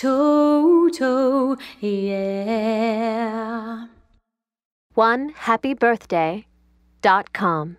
Toto, yeah. One happy birthday dot com.